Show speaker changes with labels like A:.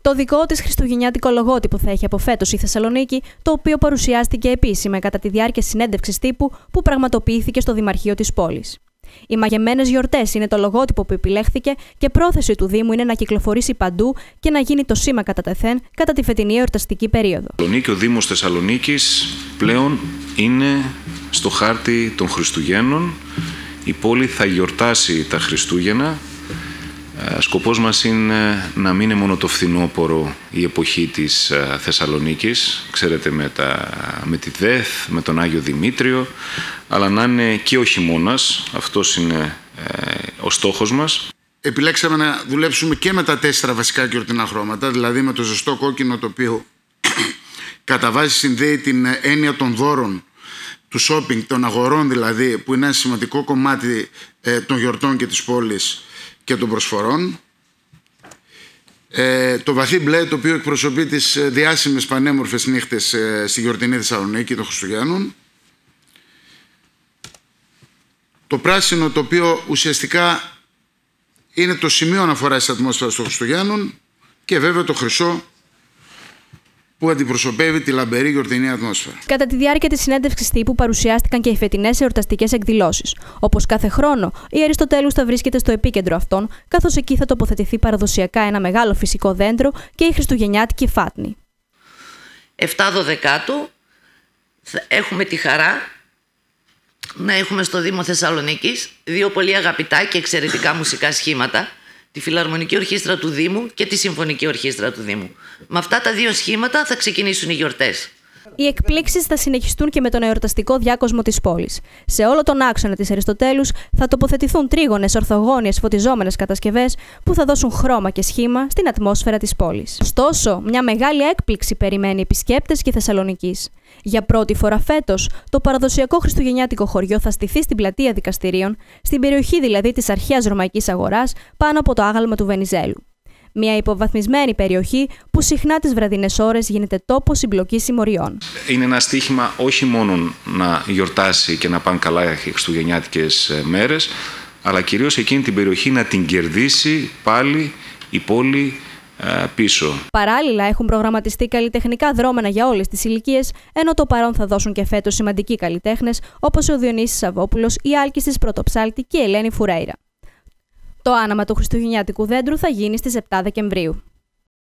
A: Το δικό της χριστουγεννιάτικο λογότυπο θα έχει από φέτος η Θεσσαλονίκη, το οποίο παρουσιάστηκε επίσημα κατά τη διάρκεια συνέντευξης τύπου που πραγματοποιήθηκε στο Δημαρχείο της πόλης. Οι μαγεμένες γιορτές είναι το λογότυπο που επιλέχθηκε και πρόθεση του Δήμου είναι να κυκλοφορήσει παντού και να γίνει το σήμα κατά τεθέν κατά τη φετινή εορταστική περίοδο.
B: Ο Δήμος Θεσσαλονίκης πλέον είναι στο χάρτη των Χριστουγέννων. Η πόλη θα γιορτάσει τα Χριστούγεννα ε, σκοπός μας είναι να μην είναι μόνο το φθινόπωρο η εποχή της ε, Θεσσαλονίκης, ξέρετε με, τα, με τη ΔΕΘ, με τον Άγιο Δημήτριο, αλλά να είναι και ο χειμώνας, αυτός είναι ε, ο στόχος μας.
C: Επιλέξαμε να δουλέψουμε και με τα τέσσερα βασικά γιορτινά χρώματα, δηλαδή με το ζεστό κόκκινο το οποίο κατά βάση συνδέει την έννοια των δώρων του shopping, των αγορών δηλαδή, που είναι ένα σημαντικό κομμάτι των γιορτών και της πόλης και των προσφορών. Ε, το βαθύ μπλε το οποίο εκπροσωπεί τις ε, διάσημες πανέμορφες νύχτες ε, στη γιορτινή Θεσσαλονίκη των Χριστουγέννων. Το πράσινο το οποίο ουσιαστικά είναι το σημείο αναφοράς της ατμόσφαιρας των Χριστουγέννων και βέβαια το χρυσό που αντιπροσωπεύει τη λαμπερή γιορτινή ατμόσφαιρα.
A: Κατά τη διάρκεια της συνέντευξης τύπου παρουσιάστηκαν και οι φετινές εορταστικές εκδηλώσεις. Όπως κάθε χρόνο, η Αριστοτέλους θα βρίσκεται στο επίκεντρο αυτών, καθώς εκεί θα τοποθετηθεί παραδοσιακά ένα μεγάλο φυσικό δέντρο και η Χριστουγεννιάτικη φάτνη.
D: 7 Δεκάτου έχουμε τη χαρά να έχουμε στο Δήμο Θεσσαλονίκης δύο πολύ αγαπητά και εξαιρετικά μουσικά σχήματα τη Φιλαρμονική Ορχήστρα του Δήμου και τη Συμφωνική Ορχήστρα του Δήμου. Με αυτά τα δύο σχήματα θα ξεκινήσουν οι γιορτές.
A: Οι εκπλήξεις θα συνεχιστούν και με τον εορταστικό διάκοσμο της πόλης. Σε όλο τον άξονα της Αριστοτέλους θα τοποθετηθούν τρίγωνες, ορθογόνιες, φωτιζόμενες κατασκευές που θα δώσουν χρώμα και σχήμα στην ατμόσφαιρα της πόλης. Ωστόσο, μια μεγάλη έκπληξη περιμένει επισκέπτες και Θεσσαλονική. Για πρώτη φορά φέτος, το παραδοσιακό Χριστουγεννιάτικο χωριό θα στηθεί στην πλατεία δικαστηρίων, στην περιοχή δηλαδή της αρχαίας Ρωμαϊκής Αγοράς, πάνω από το άγαλμα του Βενιζέλου. Μια υποβαθμισμένη περιοχή που συχνά τις βραδινές ώρες γίνεται τόπο συμπλοκής συμμοριών.
B: Είναι ένα στίχημα όχι μόνο να γιορτάσει και να πάνε καλά οι Χριστουγεννιάτικες μέρες, αλλά κυρίως εκείνη την περιοχή να την κερδίσει πάλι η πόλη ε, πίσω.
A: Παράλληλα, έχουν προγραμματιστεί καλλιτεχνικά δρόμενα για όλες τις ηλικίες, ενώ το παρόν θα δώσουν και φέτος σημαντικοί καλλιτέχνες όπως ο Διονύσης Σαββόπουλος, η Άλκη τη Πρωτοψάλτη και η Ελένη Φουρέιρα. Το άναμα του Χριστουγεννιάτικου δέντρου θα γίνει στις 7 Δεκεμβρίου.